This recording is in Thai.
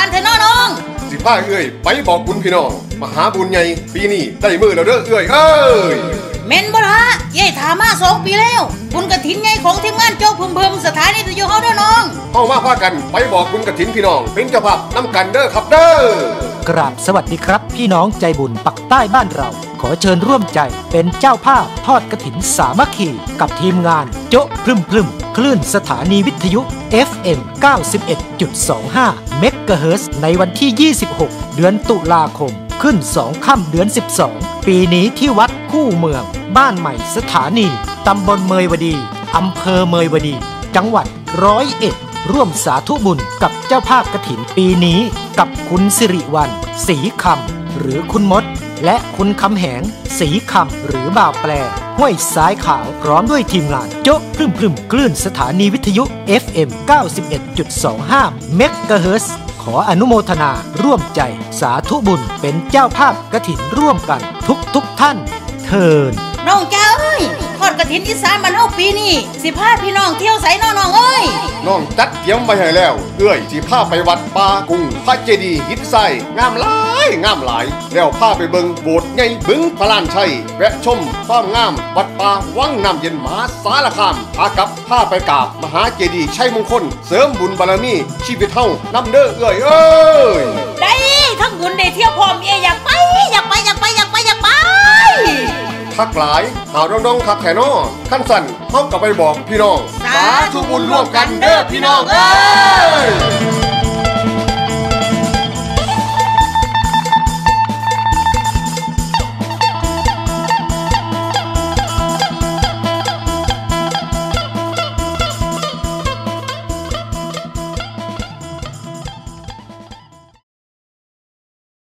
านเถอะน้อน้อง สิพาเอ้ยไปบอกบุญพี่น้องมหาบุญใหญ่ปีนี้ได้มือแล้วเด้อเอ้ยเอ้ยเม่นบ่ละยายถามาสองปีแล้ว บุญกระถินใหญ่ของทีมงานโจ๊กพึมพึมสถานีวิทยุเฮาเด้อน้อง เข้ามาพากันไปบอกบุญกระถินพี่น้อง เป็นเจ้าภาพน้ำกันเด้อครับเด้อกราบสวัสดีครับ พี่น้องใจบุญปักใต้บ้านเรา ขอเชิญร่วมใจเป็นเจ้าภาพทอดกระถินสามัคคี กับทีมงานโจ๊ะพรึมพรึมคลื่นสถานีวิทยุ FM 91.25 เมกะเฮิร์ในวันที่ 26 เดือนตุลาคม ขึ้น 2 ค่ำเดือน 12 ปีนี้ที่วัดคู่เมือง บ้านใหม่สถานี ตำบลเมยวดี อำเภอเมยวดี จังหวัดร้อยเอ็ด ร่วมสาธุบุญกับเจ้าภาพกระถินปีนี้กับคุณสิริวัลศรีคำหรือคุณมด และคุณคำแหงศรีคำหรือบ่าวแปลห้วยสายขาวพร้อมด้วยทีมงาน โจ๊ะพรึมพรึมคลื่นสถานีวิทยุ FM 91.25เมกะเฮิรตซ์ขออนุโมทนาร่วมใจสาธุบุญเป็นเจ้าภาพกระถินร่วมกันทุกทุกๆท่าน เทิน น้องจ้าเอ้ยทอดกระถินอีสานบ้านเฮาปีนี้สิพาพี่น้องเที่ยวไสน้อน้องเอ้ยน้องจัดเตรียมไว้ให้แล้ว เอ้ยสิพาไปวัดป่ากุ้งพระเจดีย์หินไส้งามหลายงามหลาย แล้วพาไปเบิงโบสถ์ใหญ่บึงพระลานชัยแวะชมความงามวัดป่าวังน้ำเย็นมหาสารคามพากับพาไปกราบมหาเจดีย์ชัยมงคล เสริมบุญบารมีชีวิตเฮานำเด้อเอ้ยเอ้ยได้ คักหลายหาวดองๆคักแถ่นอขั้นสั่นเฮากับไปบอกพี่น้อง สาธุบุญร่วมกันเด้อพี่น้องเอ้ย